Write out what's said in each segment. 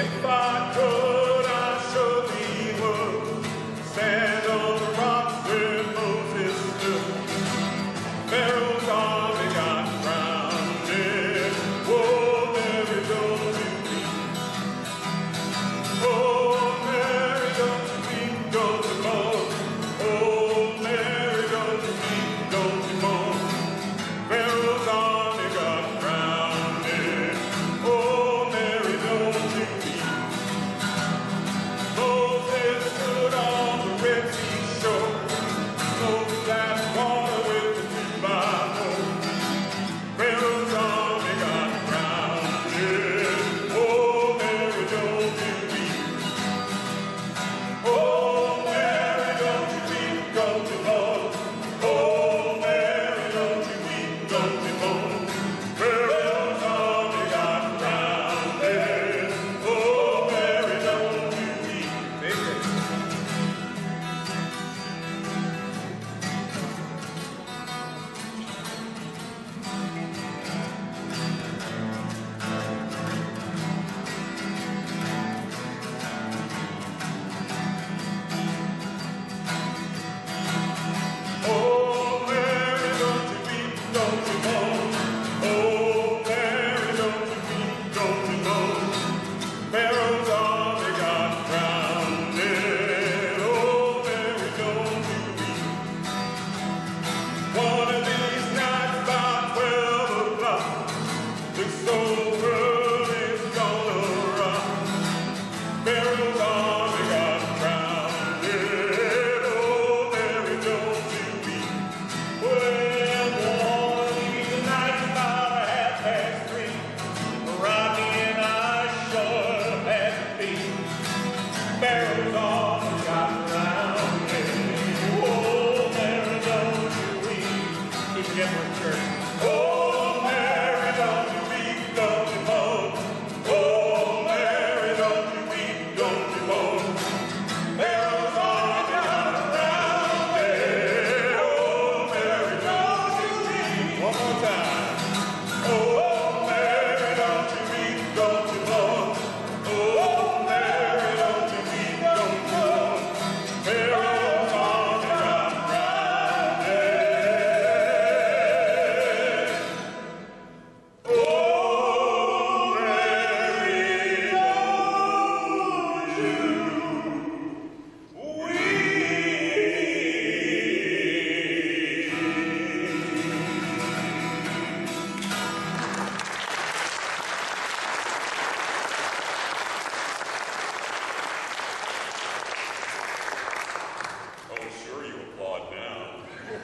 אם פעם stood on the Red Sea shore. over.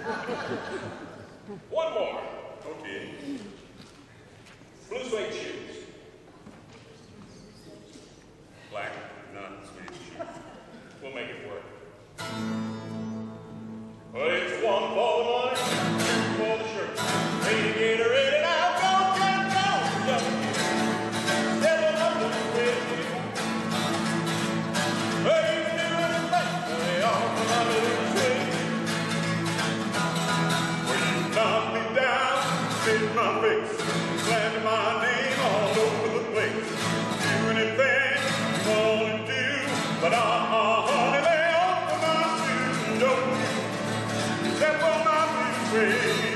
One more. Okay. Blue suede shoes. Amen.